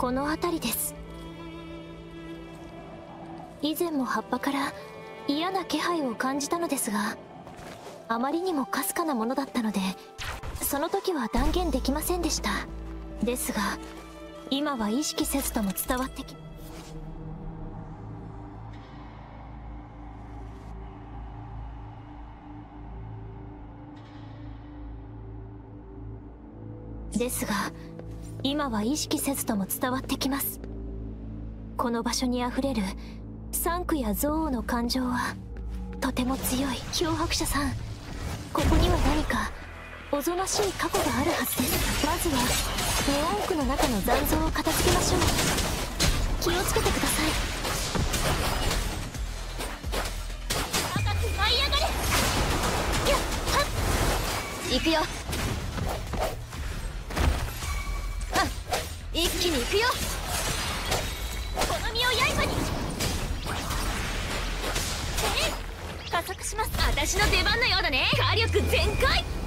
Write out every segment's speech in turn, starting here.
この辺りです。以前も葉っぱから嫌な気配を感じたのですがあまりにもかすかなものだったのでその時は断言できませんでした。ですが今は意識せずとも伝わってきですが今は意識せずとも伝わってきます。この場所にあふれるサンクや憎悪の感情はとても強い漂白者さん。ここには何かおぞましい過去があるはずです。まずは無音区の中の残像を片付けましょう。気をつけてください。高く舞い上がれ。行くよ。に行くよ。この身を刃に。え加速します。私の出番のようだね。火力全開。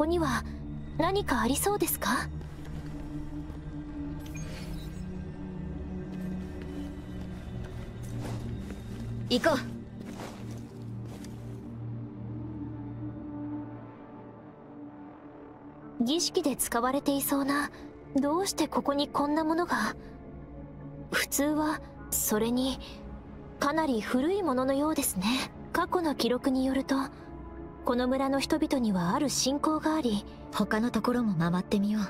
ここには何かありそうですか？行こう。儀式で使われていそうなどうしてここにこんなものが？普通はそれにかなり古いもののようですね。過去の記録によると。この村の人々にはある信仰があり他のところも回ってみよう。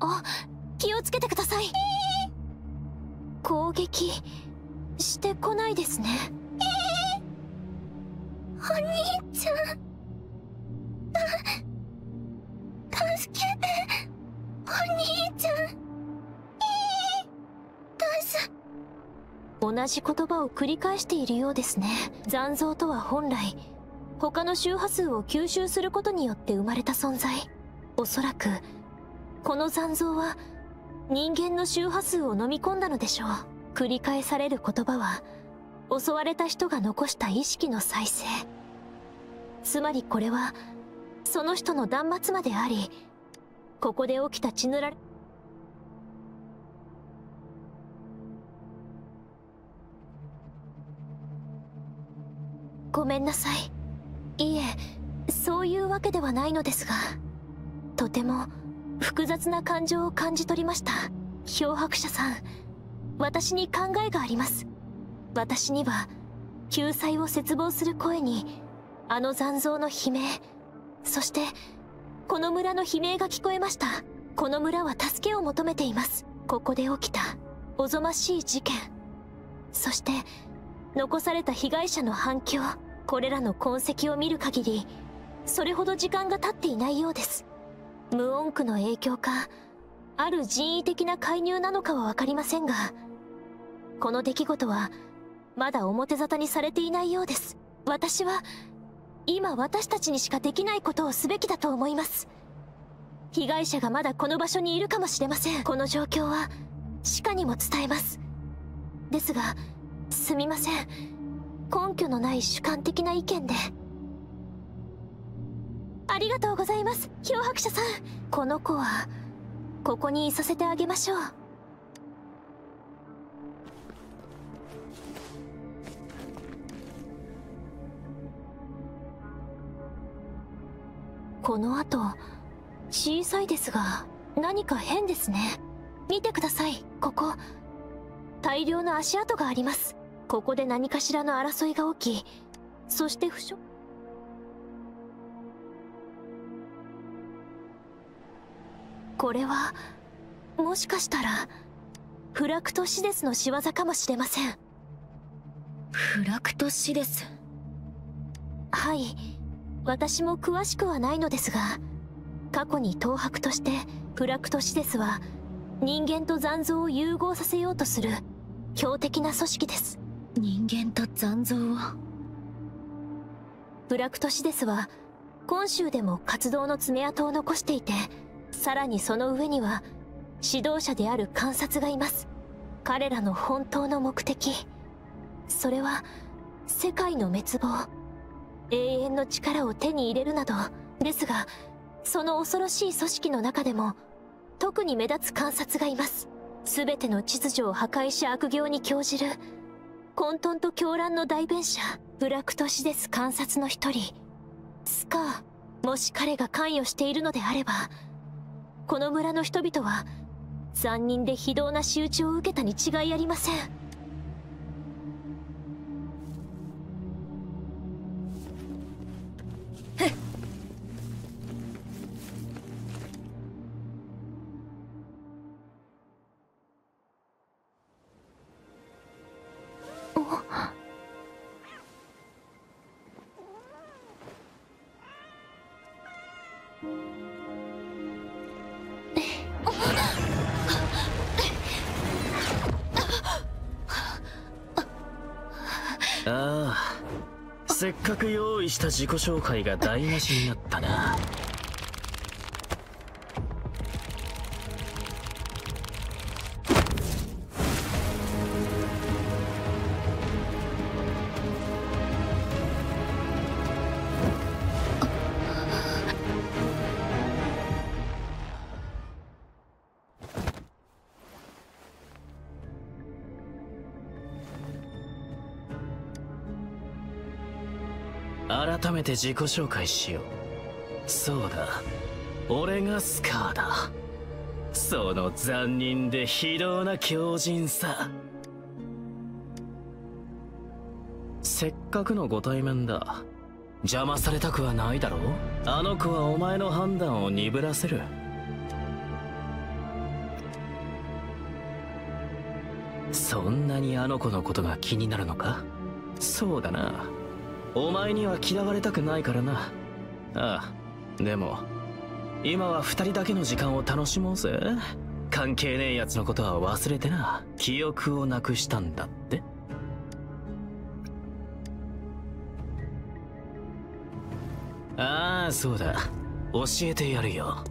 あ気をつけてください。攻撃してこないですね。お兄ちゃん。助けて。お兄ちゃんどうし同じ言葉を繰り返して。いるようですね残像とは本来他の周波数を吸収することによって。生まれた存在おそらくこの残像は人間の周波数を飲み込んだのでしょう繰り返される言葉は襲われた人が残した意識の再生つまりこれはその人の断末魔でありここで起きた血塗られごめんなさいいえそういうわけではないのですがとても複雑な感情を感じ取りました漂白者さん。私に考えがあります。私には救済を切望する声にあの残像の悲鳴。そしてこの村の悲鳴が聞こえました。この村は助けを求めています。ここで起きた。おぞましい事件。そして残された被害者の反響。これらの痕跡を見る限りそれほど時間が経っていないようです。無音区の影響か。ある人為的な介入なのかは分かりませんがこの出来事はまだ表沙汰にされていないようです。私は今私たちにしかできないことをすべきだと思います。被害者がまだこの場所にいるかもしれません。この状況は歯科にも伝えます。ですがすみません。根拠のない主観的な意見で。ありがとうございます漂白者さん。この子はここにいさせてあげましょう。この後小さいですが何か変ですね。見てください。ここ。大量の足跡があります。ここで何かしらの争いが起きそして負傷。これはもしかしたらフラクトシデスの仕業かもしれません。フラクトシデス？はい私も詳しくはないのですが過去に東博としてフラクトシデスは人間と残像を融合させようとする強敵な組織です。人間と残像を？フラクトシデスは今週でも活動の爪痕を残していてさらにその上には指導者である観察がいます。彼らの本当の目的。それは世界の滅亡永遠の力を手に入れるなどですがその恐ろしい組織の中でも特に目立つ観察がいます。全ての秩序を破壊し悪行に興じる混沌と狂乱の代弁者ブラクトシデス観察の一人。スカーもし彼が関与しているのであればこの村の人々は残忍で非道な仕打ちを受けたに違いありません。せっかく用意した自己紹介が台無しになっめて自己紹介しよう。そうだ。俺がスカーだ。その残忍で非道な強靭さ。せっかくのご対面だ。邪魔されたくはないだろう？あの子はお前の判断を鈍らせる。そんなにあの子のことが気になるのか？そうだな。お前には嫌われたくないからな。ああでも今は二人だけの時間を楽しもうぜ。関係ねえ奴のことは忘れてな。記憶をなくしたんだって。ああそうだ。教えてやるよ。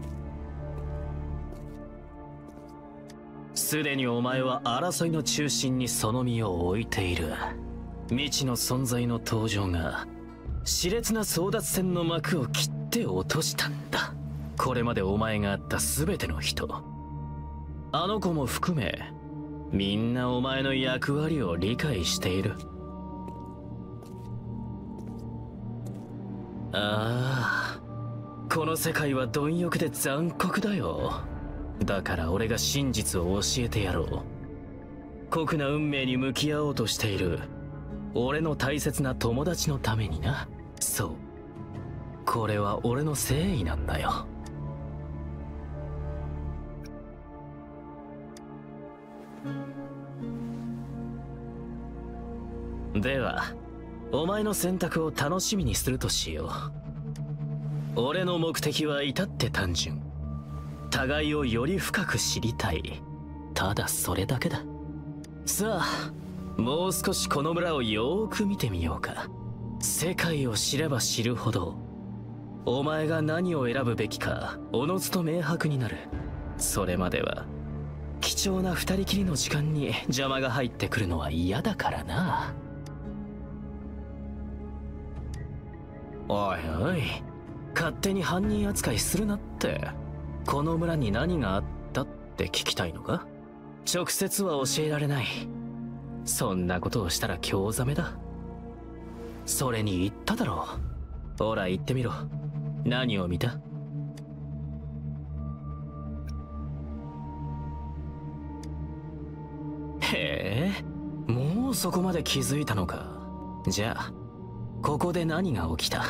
すでにお前は争いの中心にその身を置いている。未知の存在の登場が熾烈な争奪戦の幕を切って落としたんだ。これまでお前があった全ての人。あの子も含めみんなお前の役割を理解している。ああこの世界は貪欲で残酷だよ。だから俺が真実を教えてやろう。酷な運命に向き合おうとしている。俺の大切な友達のためにな。そう。これは俺の誠意なんだよ。ではお前の選択を楽しみにするとしよう。俺の目的は至って単純。互いをより深く知りたい。ただそれだけだ。さあもう少しこの村をよーく見てみようか。世界を知れば知るほどお前が何を選ぶべきかおのずと明白になる。それまでは貴重な二人きりの時間に邪魔が入ってくるのは嫌だからな。おいおい勝手に犯人扱いするなって。この村に何があったって聞きたいのか？直接は教えられない。そんなことをしたら興ざめだ。それに言っただろう。ほら言ってみろ。何を見た？へえもうそこまで気づいたのか。じゃあここで何が起きた？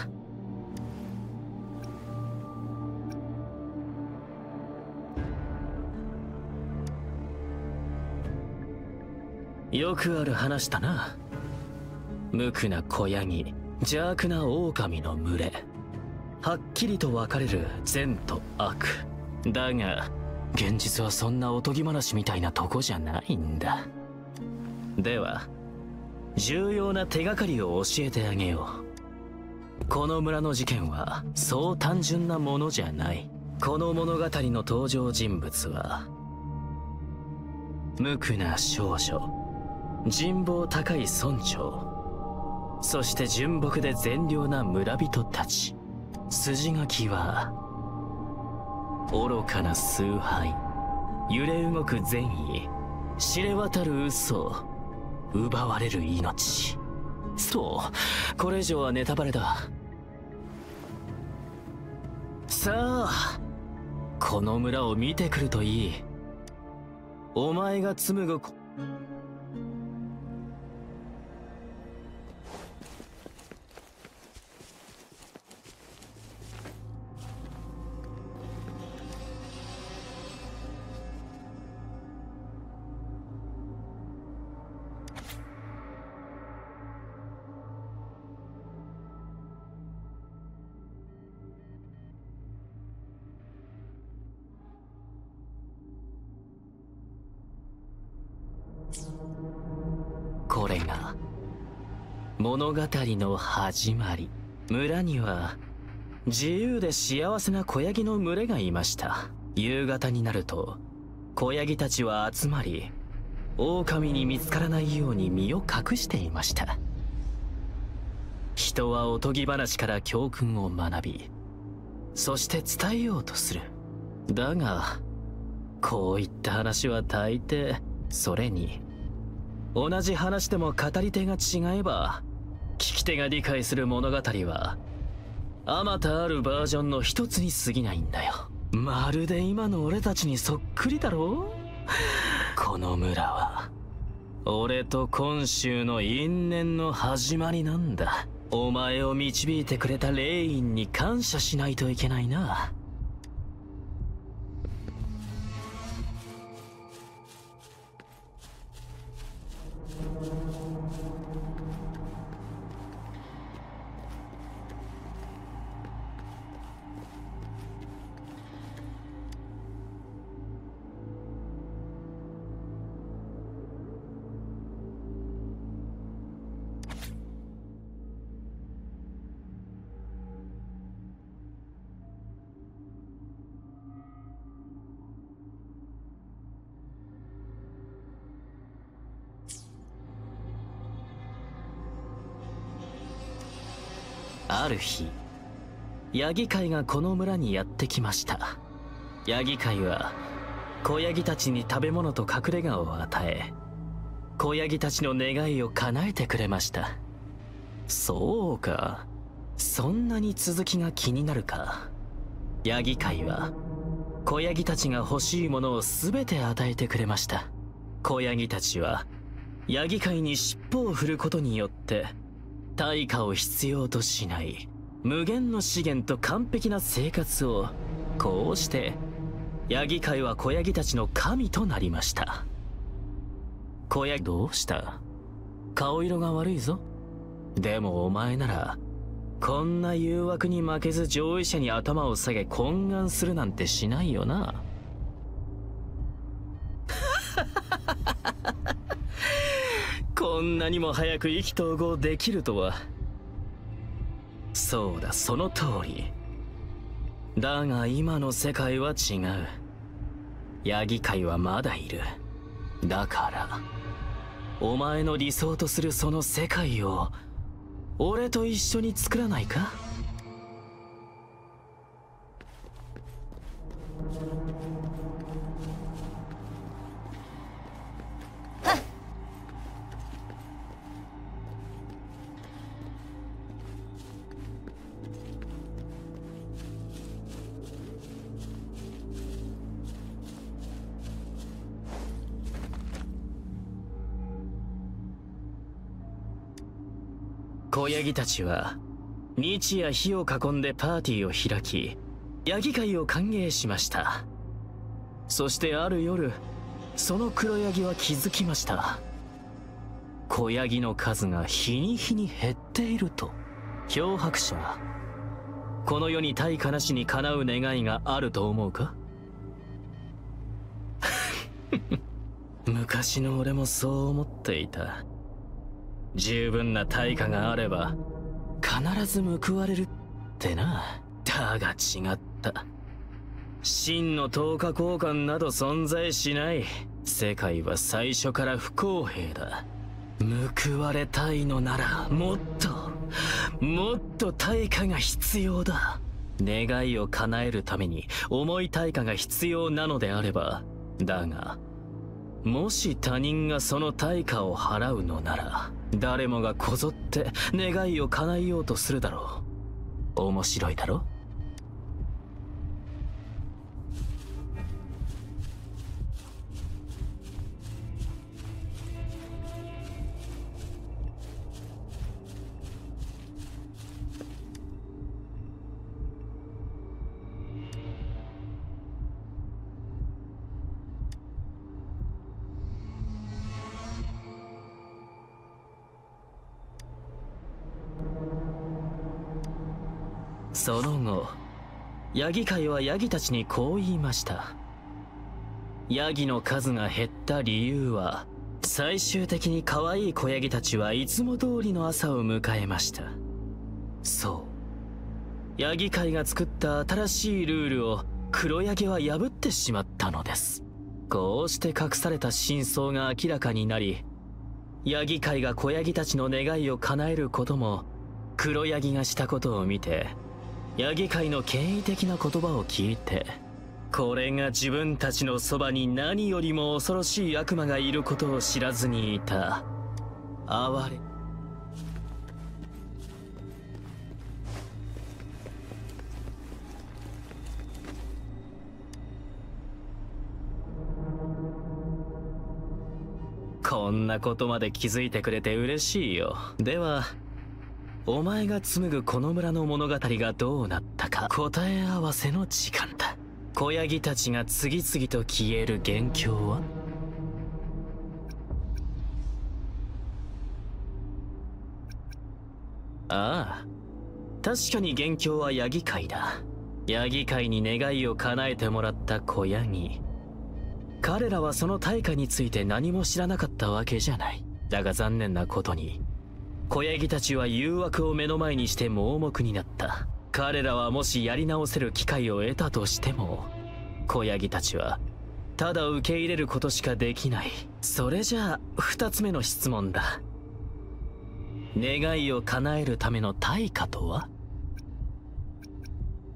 よくある話だな。無垢な小ヤギ邪悪な狼の群れ。はっきりと分かれる善と悪。だが現実はそんなおとぎ話みたいなとこじゃないんだ。では重要な手がかりを教えてあげよう。この村の事件はそう単純なものじゃない。この物語の登場人物は無垢な少女。人望高い村長。そして純朴で善良な村人たち。筋書きは愚かな崇拝。揺れ動く善意。知れ渡る嘘。奪われる命。そうこれ以上はネタバレだ。さあこの村を見てくるといい。お前が紡ぐこれが物語の始まり。村には自由で幸せな子ヤギの群れがいました。夕方になると子ヤギたちは集まり狼に見つからないように身を隠していました。人はおとぎ話から教訓を学びそして伝えようとする。だがこういった話は大抵それに同じ話でも語り手が違えば聞き手が理解する物語はあまたあるバージョンの一つに過ぎないんだよ。まるで今の俺たちにそっくりだろこの村は俺と今週の因縁の始まりなんだ。お前を導いてくれた霊院に感謝しないといけないな。日ヤギ会がこの村にやってきました。ヤギ会は子ヤギたちに食べ物と隠れ家を与え子ヤギたちの願いを叶えてくれました。そうか。そんなに続きが気になるか。ヤギ会は子ヤギたちが欲しいものを全て与えてくれました。子ヤギたちはヤギ界に尻尾を振ることによって対価を必要としない。無限の資源と完璧な生活をこうしてヤギ界は子ヤギたちの神となりました。小屋どうした？顔色が悪いぞ。でもお前ならこんな誘惑に負けず上位者に頭を下げ懇願するなんてしないよな。こんなにも早く意気投合できるとは。そうだその通り。だが今の世界は違う。ヤギ界はまだいる。だからお前の理想とするその世界を俺と一緒に作らないか？小ヤギたちは日夜火を囲んでパーティーを開きヤギ会を歓迎しました。そしてある夜その黒ヤギは気づきました。小ヤギの数が日に日に減っていると漂白者。この世に対価なしに叶う願いがあると思うか？昔の俺もそう思っていた。十分な対価があれば必ず報われるってな。だが違った。真の10日交換など存在しない。世界は最初から不公平だ。報われたいのならもっともっと対価が必要だ。願いを叶えるために重い対価が必要なのであれば。だがもし他人がその対価を払うのなら誰もがこぞって願いを叶えようとするだろう。面白いだろ？その後ヤギ界はヤギたちにこう言いました。ヤギの数が減った理由は最終的に可愛い子ヤギたちはいつも通りの朝を迎えました。そう。ヤギ界が作った新しいルールを黒ヤギは破ってしまったのです。こうして隠された真相が明らかになりヤギ界が子ヤギたちの願いを叶えることも黒ヤギがしたことを見てヤギ界の権威的な言葉を聞いてこれが自分たちのそばに何よりも恐ろしい悪魔がいることを知らずにいた。哀れ。こんなことまで気づいてくれて嬉しいよ。ではお前が紡ぐこの村の物語がどうなったか答え合わせの時間だ。小ヤギたちが次々と消える元凶は？ああ。確かに元凶はヤギ界だ。ヤギ界に願いを叶えてもらった小ヤギ。彼らはその対価について何も知らなかったわけじゃない。だが残念なことに小ヤギたちは誘惑を目の前にして盲目になった。彼らはもしやり直せる機会を得たとしても小ヤギたちはただ受け入れることしかできない。それじゃあ二つ目の質問だ。願いを叶えるための対価とは？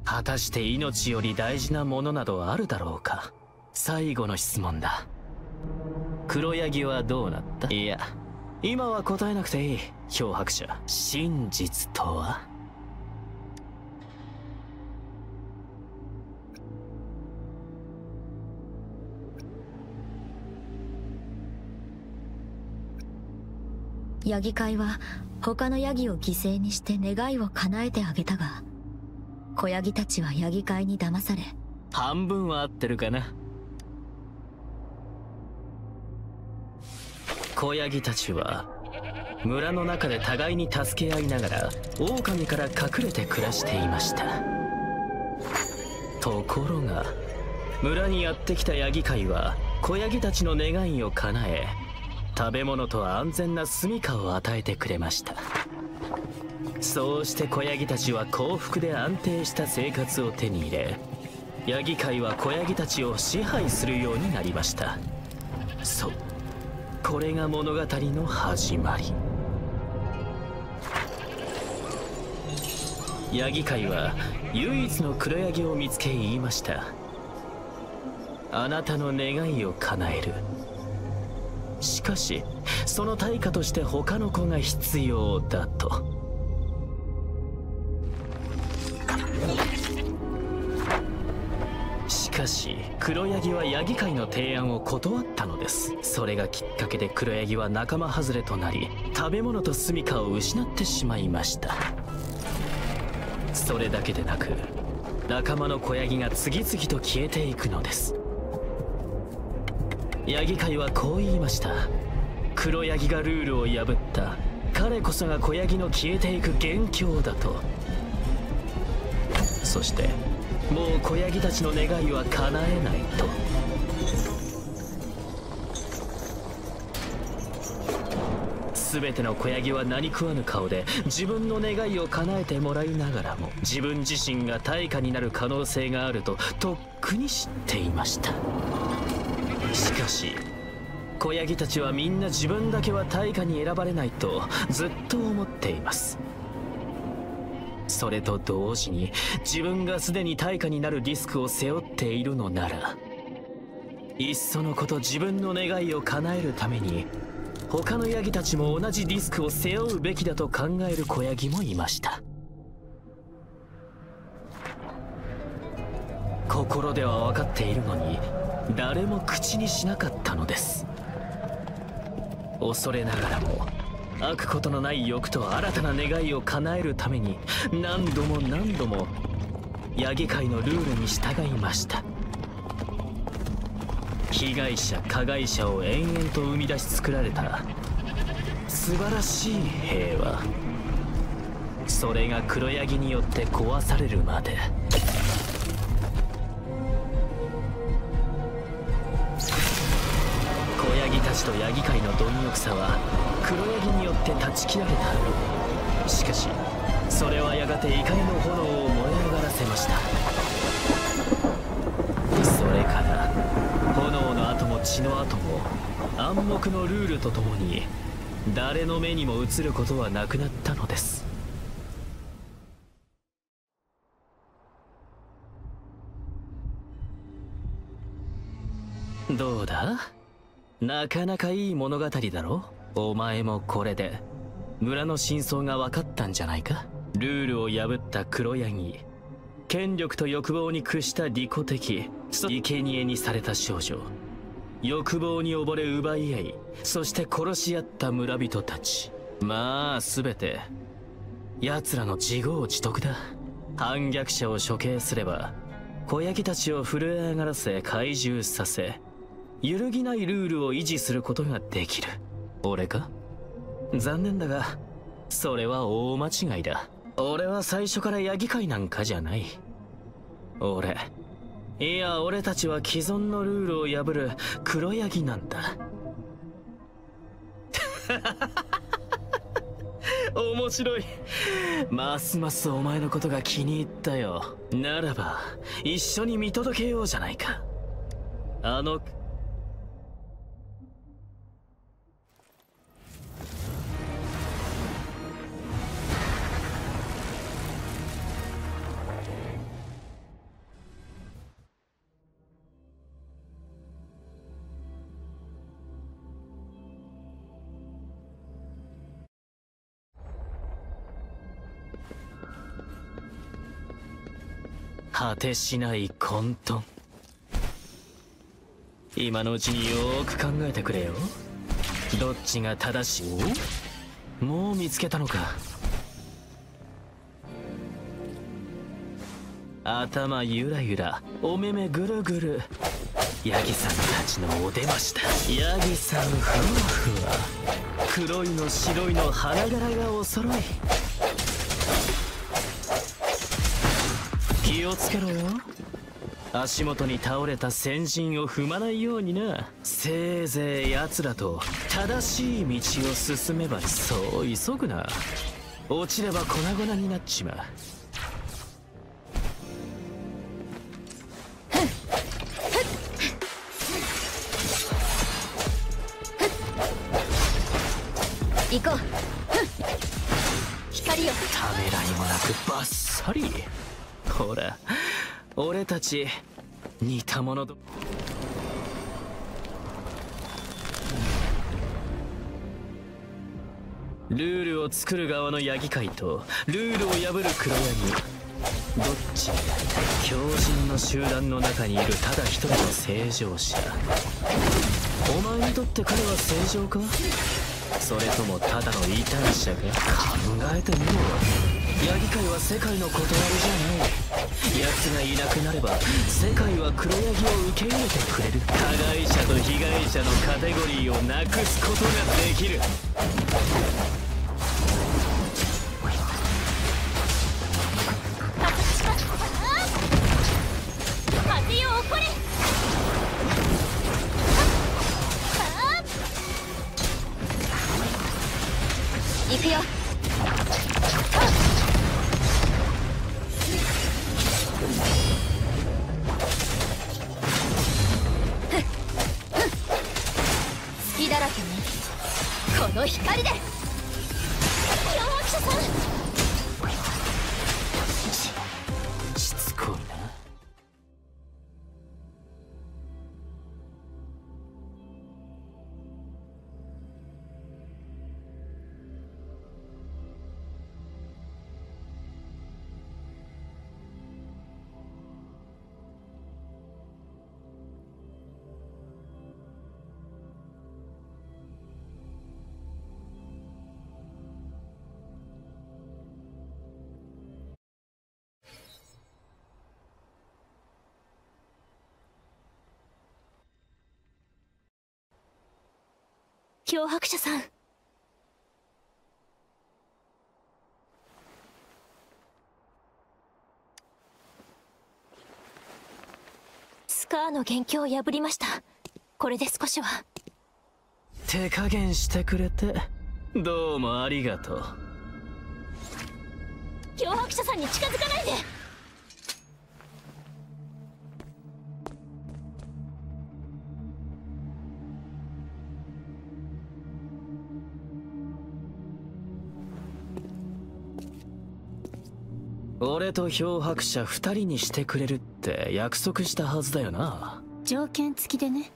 果たして命より大事なものなどあるだろうか？最後の質問だ。黒ヤギはどうなった？いや今は答えなくていい漂白者。真実とは？ヤギ会は他のヤギを犠牲にして願いを叶えてあげたが小ヤギたちはヤギ会に騙され。半分は合ってるかな子ヤギたちは村の中で互いに助け合いながら狼から隠れて暮らしていました。ところが村にやってきたヤギ界は子ヤギたちの願いを叶え食べ物と安全な住処を与えてくれました。そうして子ヤギたちは幸福で安定した生活を手に入れヤギ界は子ヤギたちを支配するようになりました。そうこれが物語の始まり。ヤギ界は唯一の黒ヤギを見つけ言いました。あなたの願いを叶える。しかしその対価として他の子が必要だと。しかし黒ヤギはヤギ界の提案を断ったのです。それがきっかけで黒ヤギは仲間外れとなり食べ物と住処を失ってしまいました。それだけでなく仲間の子ヤギが次々と消えていくのです。ヤギ界はこう言いました。黒ヤギがルールを破った。彼こそが子ヤギの消えていく元凶だと。そしてもう子ヤギたちの願いは叶えないと。全ての子ヤギは何食わぬ顔で自分の願いを叶えてもらいながらも自分自身が対価になる可能性があるととっくに知っていました。しかし子ヤギたちはみんな自分だけは対価に選ばれないとずっと思っています。それと同時に自分がすでに対価になるリスクを背負っているのならいっそのこと自分の願いを叶えるために他のヤギたちも同じリスクを背負うべきだと考える子ヤギもいました。心では分かっているのに誰も口にしなかったのです。恐れながらも飽くことのない欲と新たな願いを叶えるために何度も何度もヤギ界のルールに従いました。被害者加害者を延々と生み出し作られた素晴らしい平和それが黒ヤギによって壊されるまで。とヤギ界の貪欲さは黒ヤギによって断ち切られた。しかしそれはやがて怒りの炎を燃え上がらせました。それから炎の後も血の跡も暗黙のルールとともに誰の目にも映ることはなくなった。なかなかいい物語だろ？お前もこれで。村の真相が分かったんじゃないか？ルールを破った黒ヤギ。権力と欲望に屈した利己的生贄にされた少女。欲望に溺れ奪い合いそして殺し合った村人たち。まあ全て奴らの自業自得だ。反逆者を処刑すれば子ヤギたちを震え上がらせ怪獣させ揺るぎないルールを維持することができる。俺か？残念だがそれは大間違いだ。俺は最初からヤギ界なんかじゃない。俺いや俺たちは既存のルールを破る黒ヤギなんだ。面白い。ますますお前のことが気に入ったよ。ならば一緒に見届けようじゃないか。あの果てしない混沌。今のうちによく考えてくれよ。どっちが正しい？もう見つけたのか。頭ゆらゆらお目目ぐるぐる。ヤギさんたちのお出ましだ。ヤギさん夫婦は黒いの白いの花柄がお揃い。気をつけろよ。足元に倒れた先人を踏まないようにな。せいぜい奴らと正しい道を進めばそう急ぐな。落ちれば粉々になっちまう。ち似た者どルールを作る側のヤギ界とルールを破る黒ヤギどっち？強靭の集団の中にいるただ一人の正常者。お前にとって彼は正常か？それともただの異端者か考えてみろ。ヤギ界は世界の断りじゃない奴がいなくなれば世界は黒ヤギを受け入れてくれる。加害者と被害者のカテゴリーをなくすことができる。脅迫者さん。スカーの元凶を破りました。これで少しは。手加減してくれて。どうもありがとう。脅迫者さんに近づかないで俺と漂白者二人にしてくれるって約束したはずだよな。条件付きでね。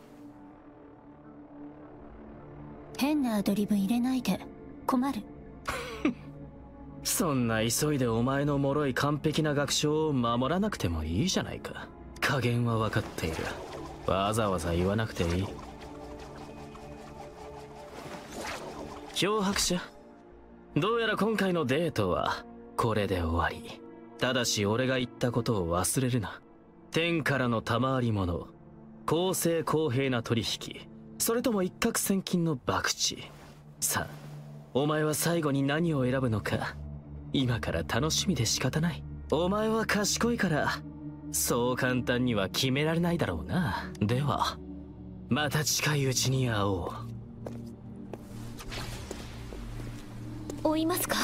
変なアドリブ入れないで。困る。そんな急いでお前の脆い完璧な学章を守らなくてもいいじゃないか。加減は分かっている。わざわざ言わなくていい。漂白者？どうやら今回のデートはこれで終わりただし俺が言ったことを忘れるな。天からの賜り物公正公平な取引それとも一攫千金の博打。さあお前は最後に何を選ぶのか今から楽しみで仕方ない。お前は賢いからそう簡単には決められないだろうな。ではまた近いうちに会おう。追いますか？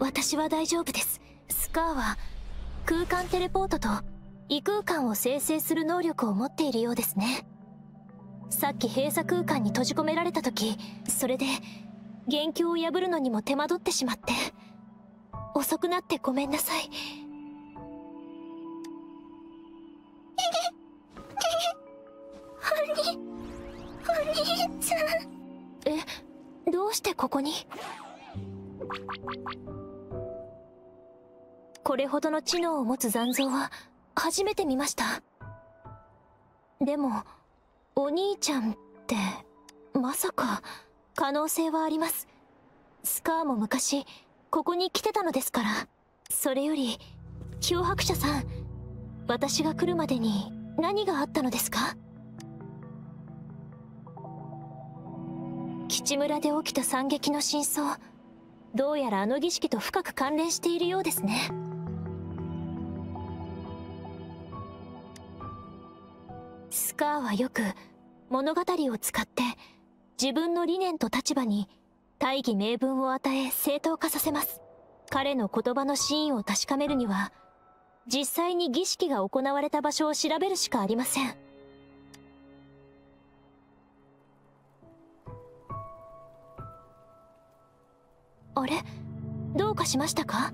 私は大丈夫です。スカーは空間テレポートと異空間を生成する能力を持っているようですね。さっき閉鎖空間に閉じ込められた時それで元凶を破るのにも手間取ってしまって。遅くなってごめんなさい。お兄ちゃん。えどうしてここに？これほどの知能を持つ残像は初めて見ました。でもお兄ちゃんってまさか可能性はあります。スカーも昔ここに来てたのですから。それより脅迫者さん私が来るまでに何があったのですか？吉村で起きた惨劇の真相どうやらあの儀式と深く関連しているようですね。スカーはよく物語を使って自分の理念と立場に大義名分を与え正当化させます。彼の言葉の真意を確かめるには実際に儀式が行われた場所を調べるしかありません。あれ？どうかしましたか？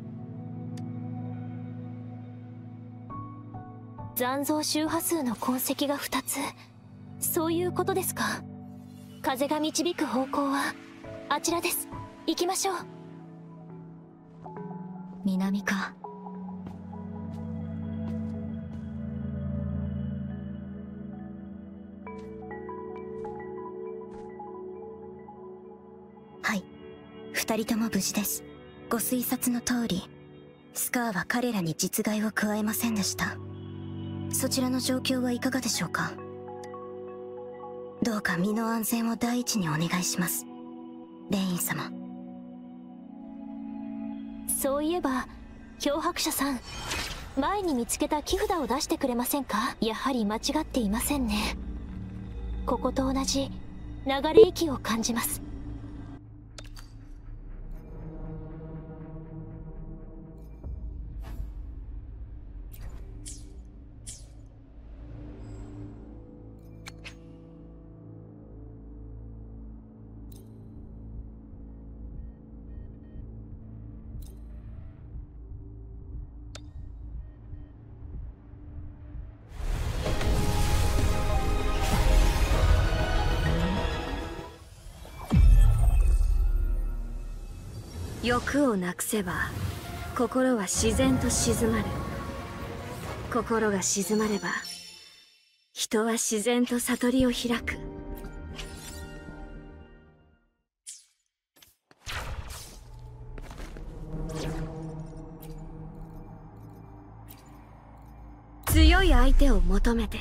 残像周波数の痕跡が2つ。そういうことですか？風が導く方向はあちらです。行きましょう。南か。はい。二人とも無事です。ご推察の通りスカーは彼らに実害を加えませんでした。そちらの状況はいかがでしょうか？どうか身の安全を第一にお願いします。レイン様。そういえば脅迫者さん前に見つけた木札を出してくれませんか？やはり間違っていませんね。ここと同じ流れ息を感じます。欲をなくせば心は自然と静まる。心が静まれば人は自然と悟りを開く。強い相手を求めて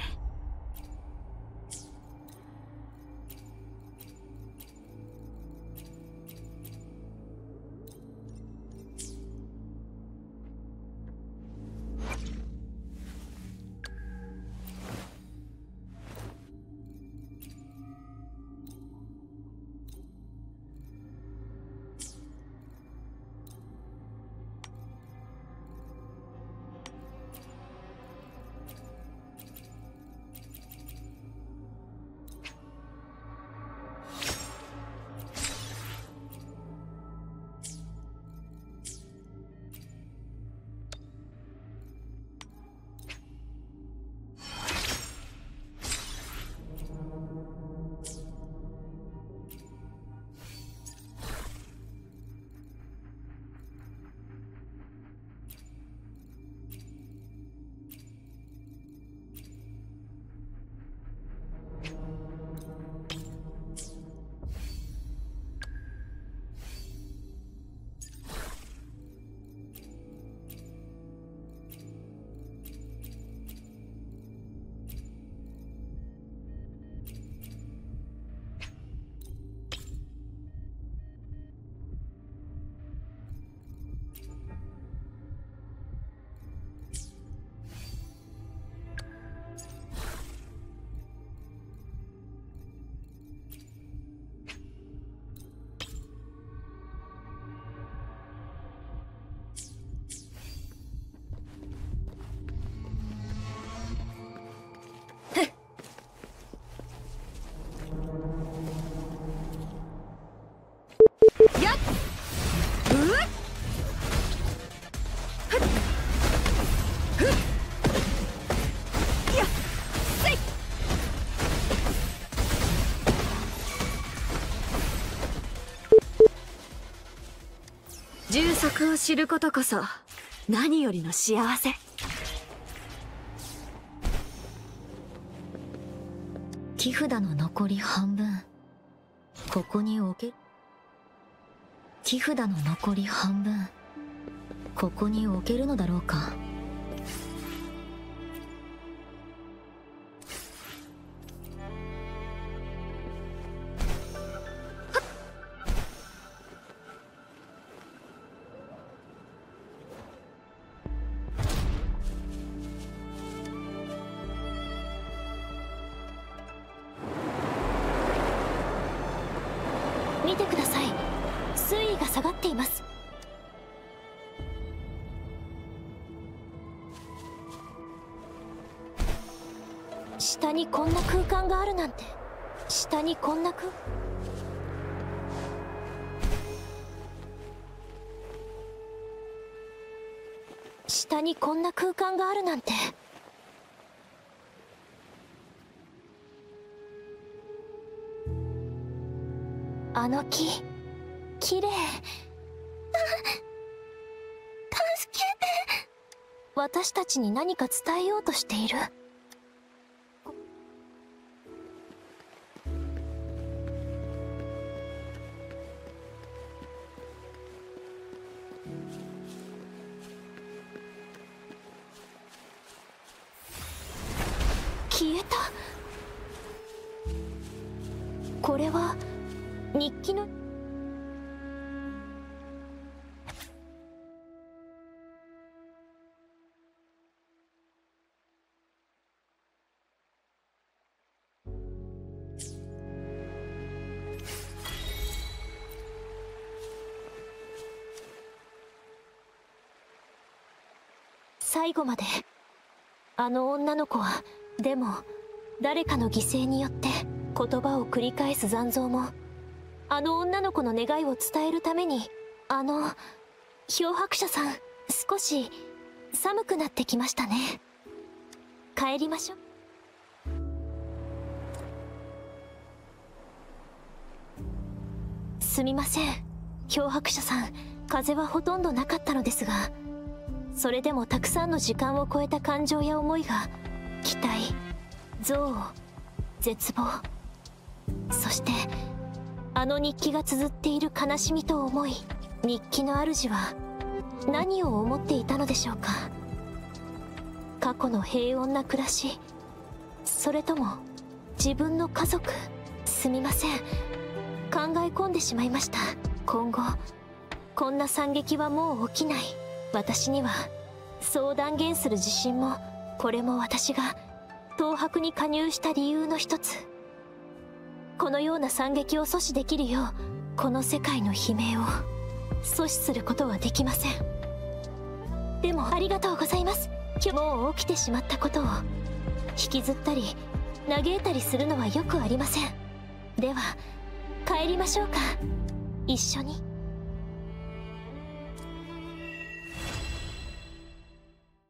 を知ることこそ何よりの幸せ。木札の残り半分。ここに置け。木札の残り半分。ここに置けるのだろうか。なんて。下にこんな空下にこんな空間があるなんて。あの木綺麗。助けて。私たちに何か伝えようとしている。最後まで。あの女の子はでも誰かの犠牲によって言葉を繰り返す残像もあの女の子の願いを伝えるためにあの漂白者さん少し寒くなってきましたね。帰りましょう。すみません。漂白者さん風はほとんどなかったのですが。それでもたくさんの時間を超えた感情や思いが期待憎悪絶望そしてあの日記が綴っている悲しみと思い日記の主は何を思っていたのでしょうか。過去の平穏な暮らしそれとも自分の家族すみません。考え込んでしまいました。今後こんな惨劇はもう起きない。私にはそう断言する自信もこれも私が東博に加入した理由の一つ。このような惨劇を阻止できるようこの世界の悲鳴を阻止することはできません。でもありがとうございます。今日もう起きてしまったことを引きずったり嘆いたりするのはよくありません。では帰りましょうか。一緒に。